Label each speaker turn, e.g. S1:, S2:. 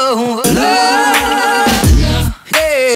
S1: oh